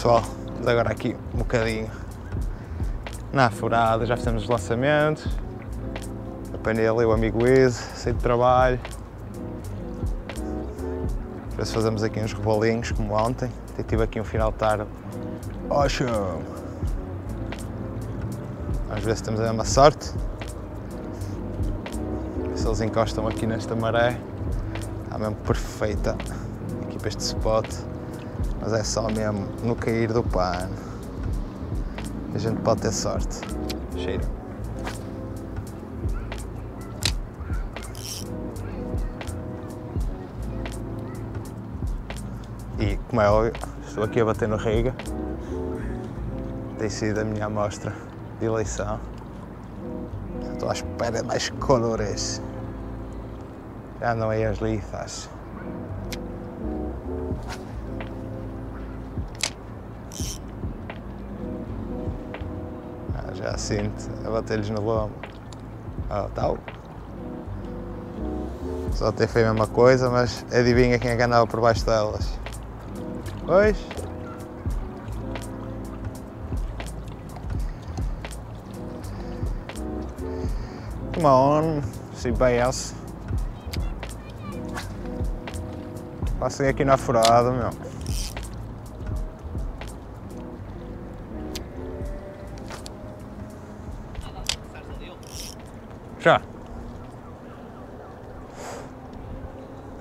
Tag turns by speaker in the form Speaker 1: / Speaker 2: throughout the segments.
Speaker 1: Pessoal, vamos agora aqui um bocadinho na furada, já fizemos os lançamentos. Apanhei ali o amigo Easy, saí de trabalho. Para se fazemos aqui uns rebolinhos como ontem. Até tive aqui um final de tarde. Awesome! Vamos ver se temos a mesma sorte. Se eles encostam aqui nesta maré. Está mesmo perfeita aqui para este spot. Mas é só mesmo no cair do pano. A gente pode ter sorte. Cheiro. E, como é óbvio, estou aqui a bater no Riga. Tem sido a minha amostra de eleição. Estou à espera de mais colores. Já não é as lithas. Já sinto a bater-lhes no lombo. Oh, tal. Só ter feito a mesma coisa, mas adivinha quem é que andava por baixo delas. Pois. Come on, CBS. Passei aqui na furada, meu. Já.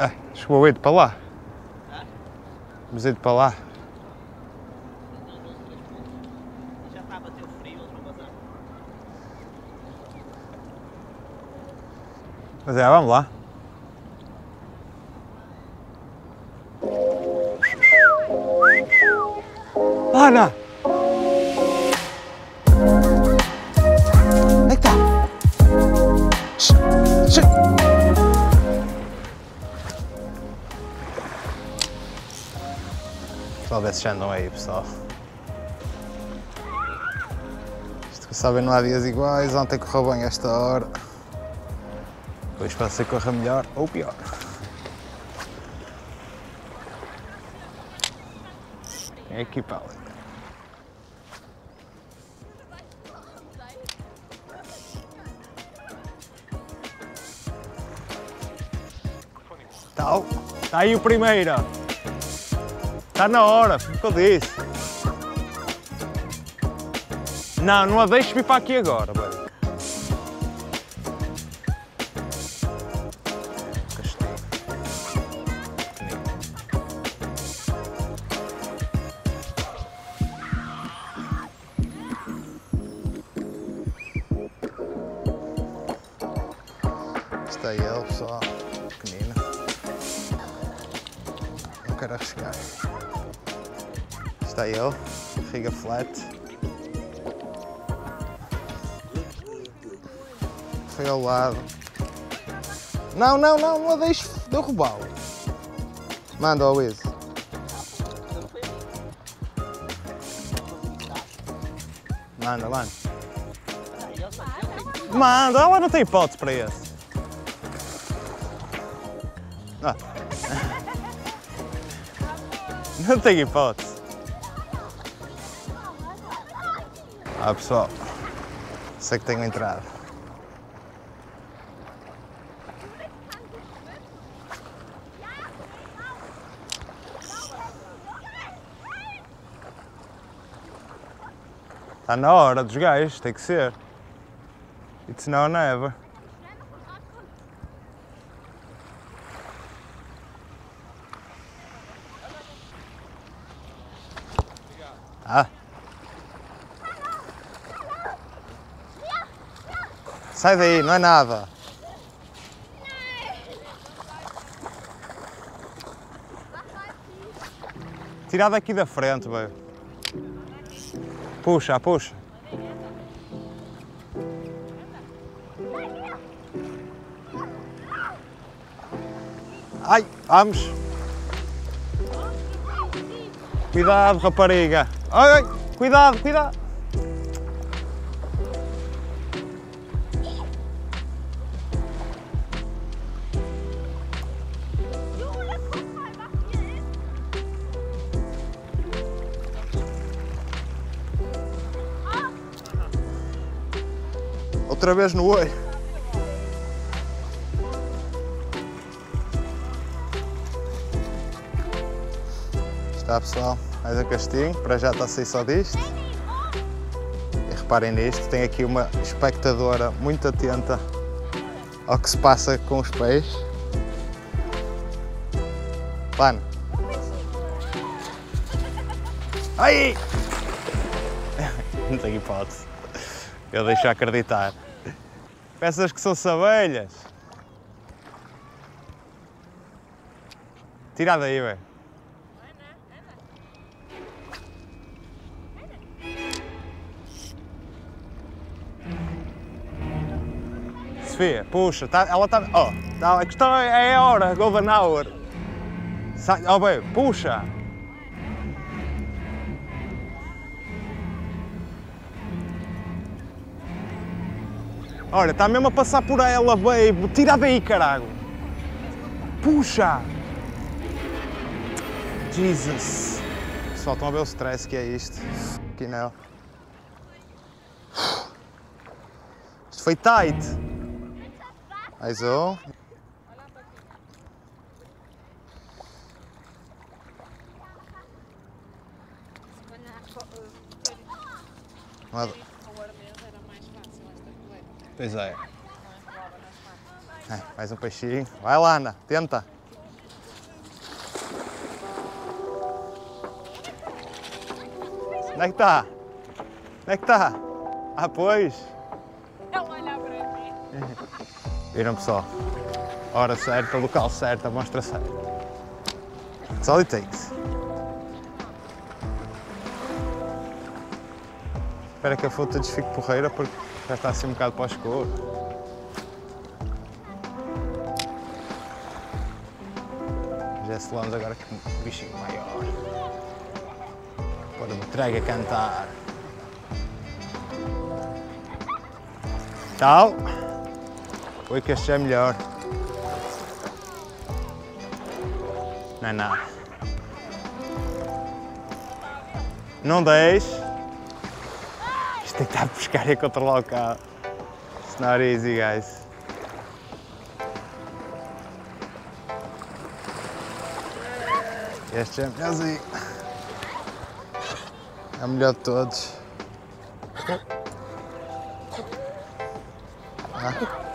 Speaker 1: Ah, chegou o Edo para lá. Vamos ir para lá.
Speaker 2: Já está a frio.
Speaker 1: Mas é, vamos lá. Ana! Se já andam aí, pessoal. Isto que sabem, não há dias iguais. Ontem correu bem esta hora. Depois pode ser que corra melhor ou pior. É Está aí o primeiro. Está na hora, foi o que eu disse. Não, não a deixes vir para aqui agora, velho. Barriga flat. Foi ao lado. Não, não, não, não a deixe derrubá-lo. Manda ao Wiz. Manda, manda. Manda, ela não tem hipótese para esse. Ah. Não tem hipótese. Ah pessoal, sei que tenho entrado. Está na hora dos gajos, tem que ser. It's now or never. Sai daí, não é nada. Tirar daqui da frente, velho. Puxa, puxa. Ai, vamos. Cuidado, rapariga. Ai, ai, cuidado, cuidado. Outra vez no olho. Está pessoal, mais um castinho, para já está a sair só disto. E reparem nisto, tem aqui uma espectadora muito atenta ao que se passa com os pés. Mano. Ai! Não tenho hipótese. Eu deixo acreditar. Peças que são abelhas. Tira daí, velho. Sofia, puxa, tá, ela está. Oh, tá, a questão é a hora, Golden Hour. Sai, oh, bem, puxa! Olha, está mesmo a passar por ela, baby. Tira daí, caralho. Puxa! Jesus. Pessoal, estão a ver o stress que é isto. Que não. Isto foi tight. Mais um. Nada. Pois é. É, Mais um peixinho. Vai lá, Ana. Tenta. Onde é que está? Onde é que está? Ah, pois.
Speaker 3: Ele olha para mim.
Speaker 1: Viram, pessoal? Hora certa, local certo, a mostra certa. That's all it takes. Espera que a foto desfique porreira porque já está assim um bocado para o escuro. Já selamos agora com um bichinho maior. Pôr o a cantar. Tchau. Oi que este é melhor. Não é nada. Não deixe. A pescar e controlar o carro. It's not easy, guys. Este é. É o melhor de todos. Ah.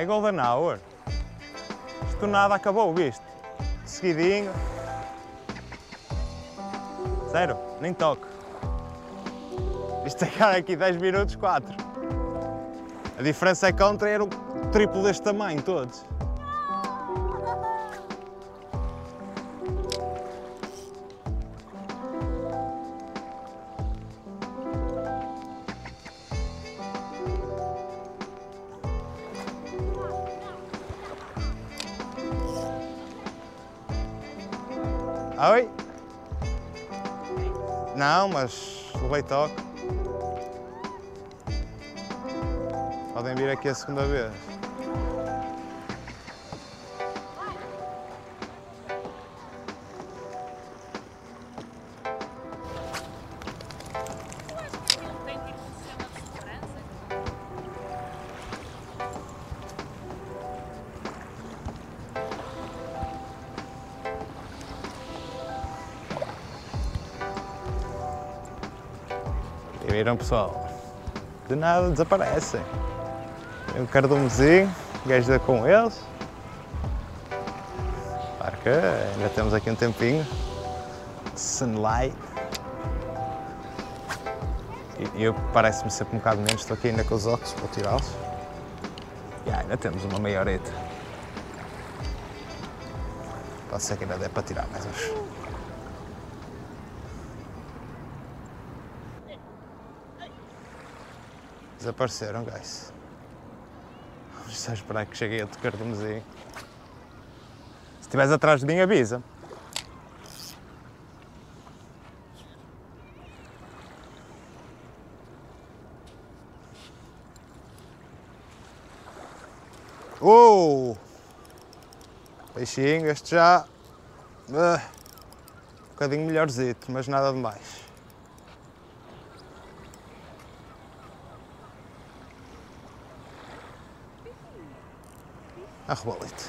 Speaker 1: É Golden Hour. Isto nada acabou, viste? Seguidinho. Zero, nem toque. Isto ficar aqui 10 minutos, 4. A diferença é que ontem era o triplo deste tamanho, todos. Oi? Não, mas levei toque. Podem vir aqui a segunda vez. Viram pessoal? De nada desaparecem. Tem um cardumezinho, gajo com eles. Claro que ainda temos aqui um tempinho. Sunlight. E eu parece-me sempre um bocado menos, estou aqui ainda com os óculos, vou tirá-los. E ainda temos uma meia. Pode ser que ainda dê para tirar mais uns. Desapareceram, guys. Vamos só esperar que chegue a tocar de mozinho. Se estiveres atrás de mim, avisa. Oh! Peixinho, este já. ah, um bocadinho melhorzito, mas nada demais. Arrobalete.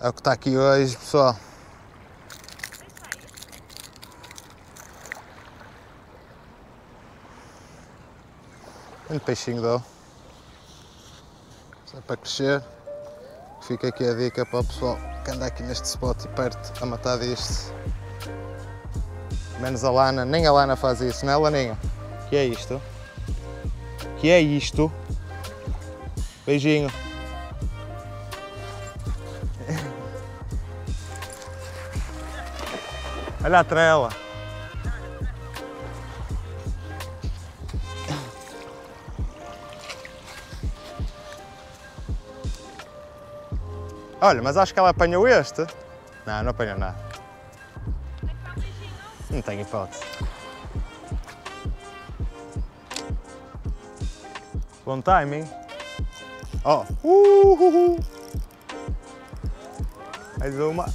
Speaker 1: É o que está aqui hoje, pessoal. Grande peixinho deu. Só para crescer. Fica aqui a dica para o pessoal que anda aqui neste spot e perto a matar disto. Menos a Lana, nem a Lana faz isso, não é Laninha? Que é isto? Que é isto? Beijinho. Olha a trela. Olha, mas acho que ela apanhou este. Não, não apanhou nada. Não tenho hipótese. Bom timing. Ó. Oh. Mais uma.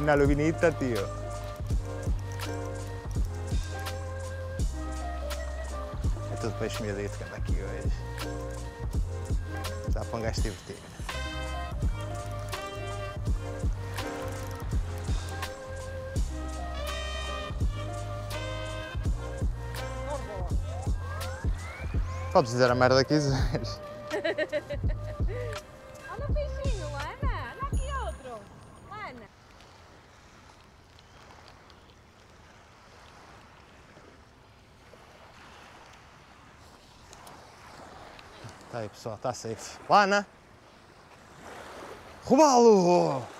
Speaker 1: Na lubinita, tio. É tudo peixe miudito que anda aqui hoje. Dá para um gajo divertir. Podes dizer a merda que quiseres.
Speaker 3: Olha o peixinho, Ana. Olha aqui outro. Ana.
Speaker 1: Tá aí pessoal, está safe. Lana! Roubá-lo!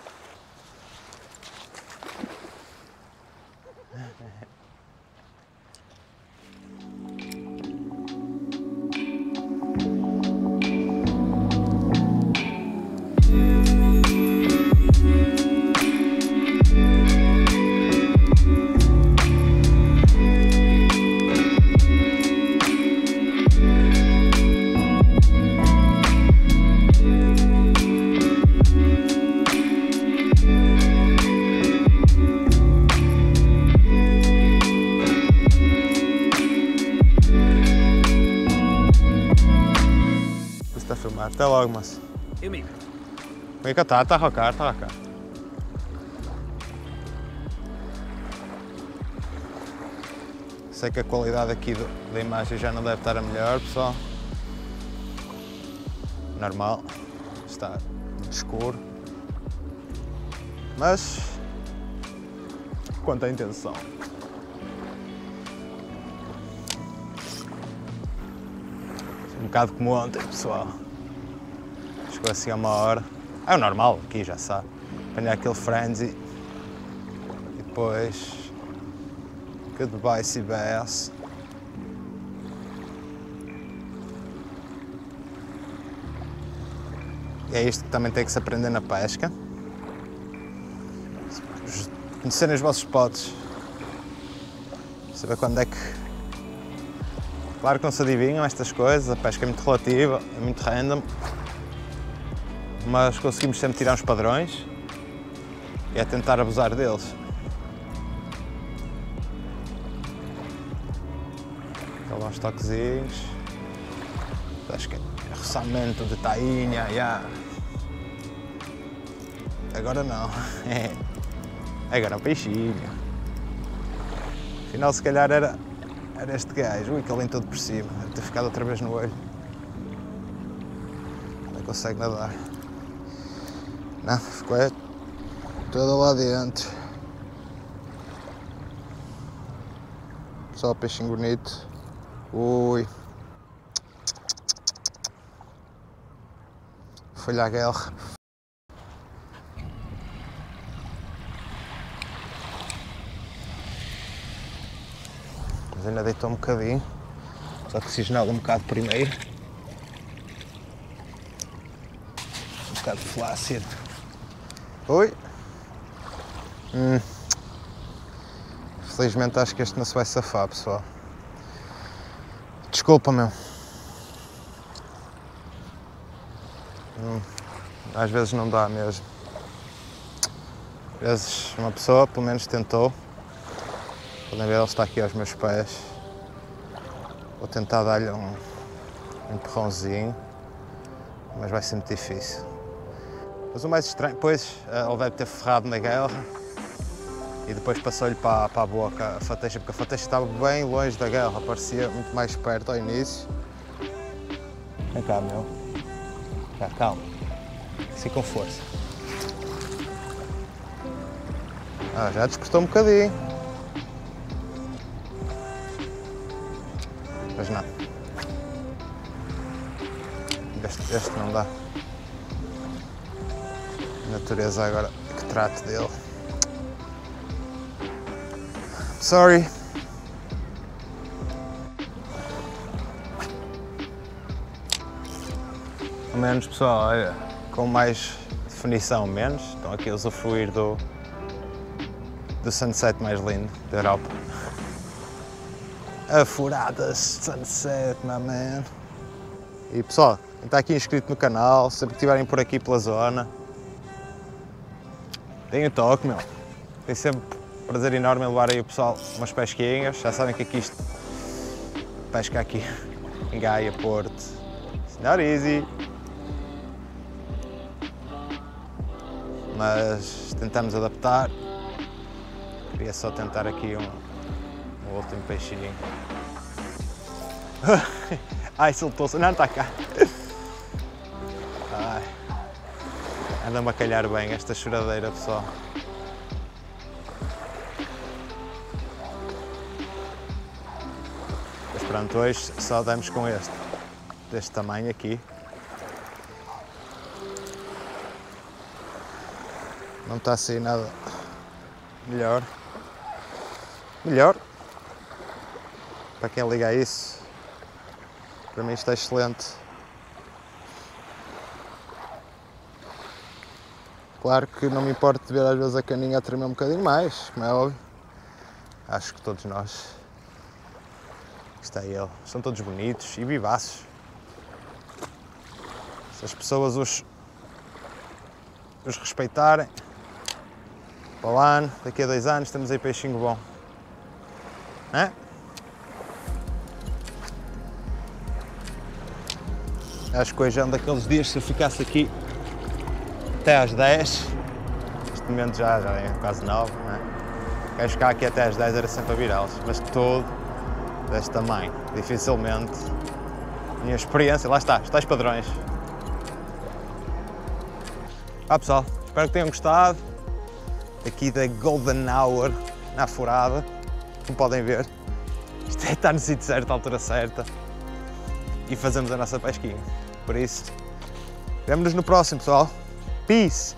Speaker 1: Filmar. Até logo, moço.
Speaker 2: E o micro?
Speaker 1: Vem cá, está, está a rocar, está a rocar. Sei que a qualidade aqui da imagem já não deve estar a melhor, pessoal. Normal, está escuro. Mas, quanto à intenção. Um bocado como ontem, pessoal. Chegou assim uma hora. É o normal, aqui já sabe. Apanhar aquele frenzy. E depois. Goodbye CBS. E é isto que também tem que se aprender na pesca. Conhecerem os vossos spots. Saber quando é que Claro que não se adivinham estas coisas, a pesca é muito relativa, é muito random, mas conseguimos sempre tirar uns padrões e é tentar abusar deles. Aqui lá uns toquezinhos, acho que é roçamento de tainha, yeah. agora não, agora é um peixinho. Afinal, se calhar era era este gajo, ui, que ele todo por cima, deve ter ficado outra vez no olho. Não consegue nadar. Não, ficou é toda lá dentro. Só peixinho bonito. Ui. Foi-lhe a guerra. Mas ainda deitou um bocadinho. Só que oxigená-lo um bocado primeiro. Um bocado flácido. Oi? Hum. Felizmente acho que este não se vai safar, pessoal. Desculpa, meu. Hum, Às vezes não dá mesmo. Às vezes uma pessoa pelo menos tentou. Podem ver, ele está aqui aos meus pés. Vou tentar dar-lhe um, empurrãozinho, mas vai ser muito difícil. Mas o mais estranho, pois, eh, ele deve ter ferrado na guerra e depois passou-lhe para, para a boca a fateixa, porque a fateixa estava bem longe da guerra, parecia muito mais perto ao início. Vem cá, meu. Cá, calma. Assim com força. Ah, já despertou um bocadinho. Mas não. Este, este não dá. A natureza agora que trate dele. Sorry. Ao menos pessoal, olha, com mais definição menos, estão aqui a usufruir do, do sunset mais lindo da Europa. A furadas sunset, my man. E pessoal, quem está aqui inscrito no canal, sempre que estiverem por aqui pela zona, deem o toque, meu. Tem sempre prazer enorme em levar aí o pessoal umas pesquinhas. Já sabem que aqui isto pesca aqui em Gaia, Porto. It's not easy. Mas tentamos adaptar. Queria só tentar aqui um, um último peixinho. Ai, soltou-se. Não, está cá. Anda-me a calhar bem esta choradeira, pessoal. Mas pronto, hoje só damos com este. Deste tamanho aqui. Não está a sair nada melhor. Melhor. Para quem liga a isso, para mim está excelente. Claro que não me importa de ver às vezes a caninha a tremer um bocadinho mais, como é óbvio. Acho que todos nós. Está aí ele. São todos bonitos e vivaços. Se as pessoas os, os respeitarem, para o ano, daqui a dois anos, temos aí peixinho bom. É? Acho que hoje é um daqueles dias, se eu ficasse aqui até às 10, neste momento já, já é quase 9, não é? Quero ficar aqui até às 10 era sempre a virá-los, mas todo deste tamanho, dificilmente. Minha experiência, lá está, os tais padrões. Ah pessoal, espero que tenham gostado aqui da Golden Hour na furada, como podem ver. Isto é estar no sítio certo, à altura certa e fazemos a nossa pesquinha. Por isso, vemo-nos no próximo pessoal. Peace!